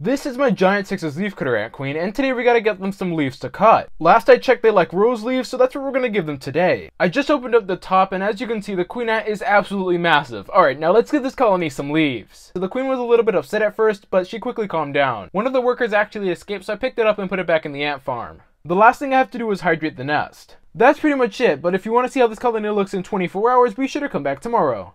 This is my giant sixes leaf cutter ant queen, and today we gotta get them some leaves to cut. Last I checked they like rose leaves, so that's what we're gonna give them today. I just opened up the top, and as you can see, the queen ant is absolutely massive. Alright, now let's give this colony some leaves. So the queen was a little bit upset at first, but she quickly calmed down. One of the workers actually escaped, so I picked it up and put it back in the ant farm. The last thing I have to do is hydrate the nest. That's pretty much it, but if you want to see how this colony looks in 24 hours, be sure to come back tomorrow.